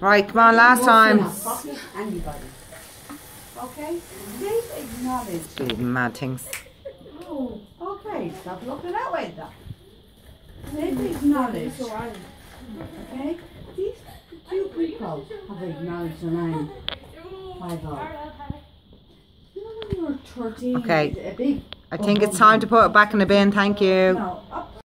Right, come on, last time. Okay? They've acknowledged. Mad things. Oh, okay. Stop looking that way, though. Please acknowledge. Okay? These two people have acknowledged the name. Five oh. You know when you 13, Okay. a big I think it's time to put it back in the bin, thank you. No,